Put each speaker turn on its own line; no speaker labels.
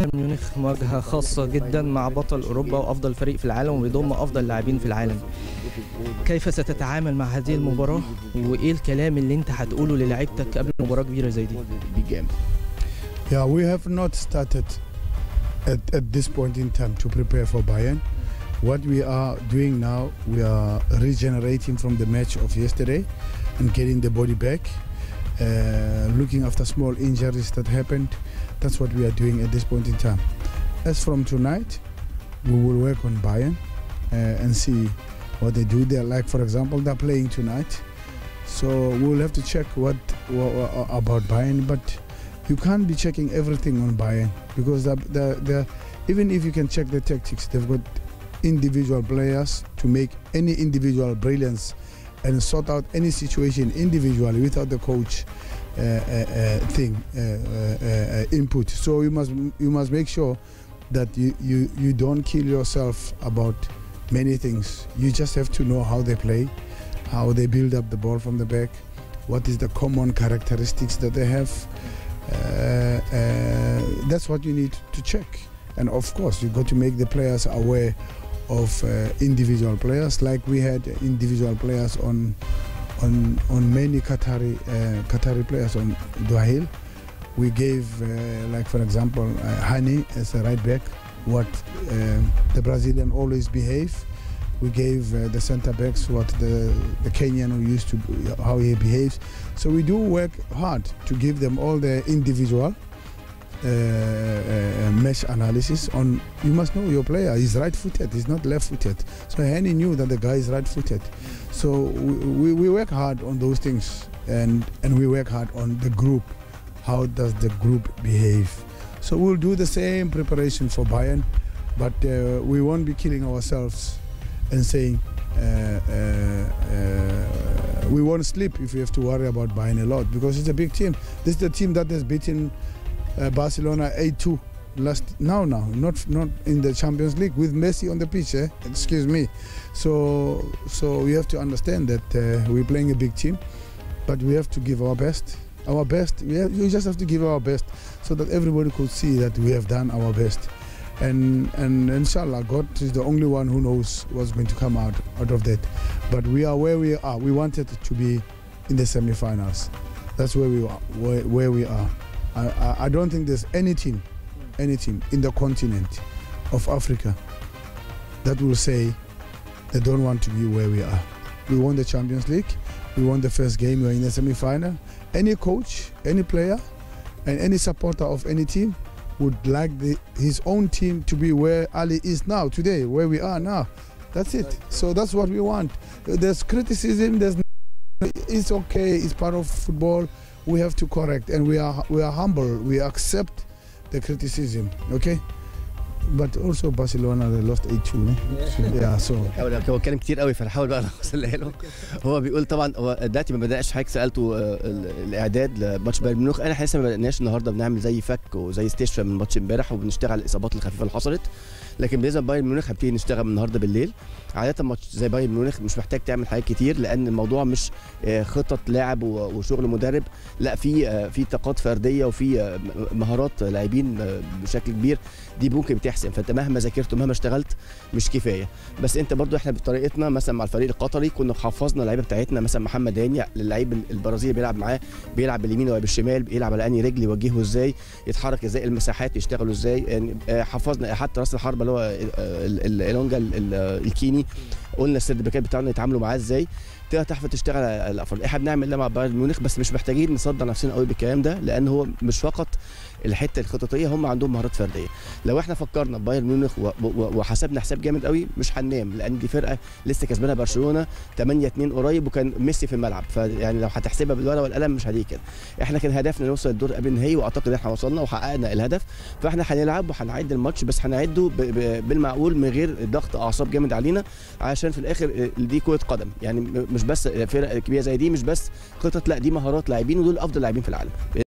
بايرن ميونخ مواجهة خاصة جدا مع بطل أوروبا وأفضل فريق في العالم وبيضم أفضل لاعبين في العالم كيف ستتعامل مع هذه المباراة وإيه الكلام اللي أنت هتقوله للاعيبتك قبل مباراة كبيرة زي دي
Yeah, we have not started at, at this point in time to prepare for Bayern. What we are doing now, we are regenerating from the match of yesterday and getting the body back. Uh, looking after small injuries that happened. That's what we are doing at this point in time. As from tonight, we will work on Bayern uh, and see what they do. They're like, for example, they're playing tonight. So we'll have to check what, what about Bayern, but you can't be checking everything on Bayern because the, the, the, even if you can check the tactics, they've got individual players to make any individual brilliance and sort out any situation individually without the coach uh, uh, uh, thing uh, uh, uh, input. So you must you must make sure that you, you, you don't kill yourself about many things. You just have to know how they play, how they build up the ball from the back, what is the common characteristics that they have. Uh, uh, that's what you need to check. And of course, you got to make the players aware of uh, individual players, like we had individual players on on on many Qatari uh, Qatari players on Duhail. We gave, uh, like for example, uh, Hani as a right back, what uh, the Brazilian always behave. We gave uh, the centre backs what the, the Kenyan who used to how he behaves. So we do work hard to give them all the individual uh, uh, mesh analysis on. You must know your player. He's right-footed. He's not left-footed. So Hani knew that the guy is right-footed. So we, we, work hard on those things, and and we work hard on the group. How does the group behave? So we'll do the same preparation for Bayern, but uh, we won't be killing ourselves and saying uh, uh, uh, we won't sleep if we have to worry about Bayern a lot because it's a big team. This is the team that has beaten uh, Barcelona 8-2 last now now not not in the Champions League with Messi on the pitch. Eh? Excuse me. So so we have to understand that uh, we're playing a big team, but we have to give our best. Our best. We, have, we just have to give our best so that everybody could see that we have done our best. And and inshallah, God is the only one who knows what's going to come out out of that. But we are where we are. We wanted to be in the semi-finals. That's where we are. Where, where we are. I, I, don't think there's any team, any team in the continent of Africa that will say they don't want to be where we are. We won the Champions League. We won the first game. We're in the semi-final. Any coach, any player, and any supporter of any team would like the, his own team to be where Ahly is now, today, where we are now. That's it. So that's what we want. There's criticism. There's it's okay. It's part of football. We have to correct, and we are we are humble. We accept the criticism. Okay. But also Barcelona they lost 8-2 yeah so
هو اتكلم كتير قوي فانا هحاول بقى اوصلها له هو بيقول طبعا هو دلوقتي ما بدأش حضرتك سألته آه، ال- الإعداد لماتش بايرن ميونخ أنا لسه ما بدأناش النهارده بنعمل زي فك وزي استشفاء من ماتش امبارح وبنشتغل على الإصابات الخفيفة اللي حصلت لكن بالنسبة لبايرن ميونخ هنبتدي نشتغل النهارده بالليل. عادة ماتش زي بايرن ميونخ مش محتاج تعمل حاجات كتير لأن الموضوع مش آه، خطط لاعب وشغل مدرب لأ في آه، في طاقات فردية وفي آه، مهارات لاعبين بشكل كبير. دي ممكن بتحسن. فأنت مهما ذاكرت ومهما اشتغلت مش كفاية. بس أنت برضو إحنا بطريقتنا مثلا مع الفريق القطري كنا حفظنا اللعيبة بتاعتنا. مثلا محمد هاني اللعيب البرازيلي بيلعب معاه بيلعب باليمين ولا بالشمال بيلعب على أنهي رجل يوجهه إزاي يتحرك إزاي المساحات يشتغلوا إزاي يعني حفظنا حتى راس الحربة اللي هو آه، ال- ال- الونجا ال- ال- الكيني. قلنا السرد باكات بتاعنا يتعاملوا معاه إزاي. تقدر تحفظ تشتغل على الأفراد. إحنا بنعمل ده مع بايرن ميونخ بس مش محتاجين نصدع نفسنا قوي بالكلام ده لأن هو مش فقط الحتة الخططية هم عندهم مهارات فردية. لو إحنا فكرنا بايرن ميونخ وحسبنا حساب جامد قوي مش هننام لأن دي فرقة لسه كسبانه برشلونة 8 2 قريب وكان ميسي في الملعب. فيعني لو هتحسبها بالورقة والقلم مش هتيجي كده. إحنا كان هدفنا نوصل الدور قبل النهائي وأعتقد إن إحنا وصلنا وحققنا الهدف. فإحنا هنلعب وهنعد الماتش بس هنعده بالمعقول من غير ضغط اعصاب جامد علينا عشان في الآخر دي كرة قدم. يعني مش بس فرق كبيرة زي دي مش بس خطط لا دي مهارات لاعبين ودول أفضل لاعبين في العالم.